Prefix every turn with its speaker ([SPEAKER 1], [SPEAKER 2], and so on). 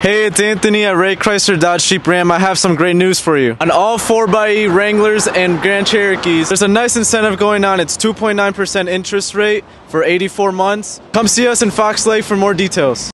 [SPEAKER 1] Hey, it's Anthony at Ray Chrysler Dodge Jeep Ram. I have some great news for you. On all 4xE Wranglers and Grand Cherokees, there's a nice incentive going on. It's 2.9% interest rate for 84 months. Come see us in Fox Lake for more details.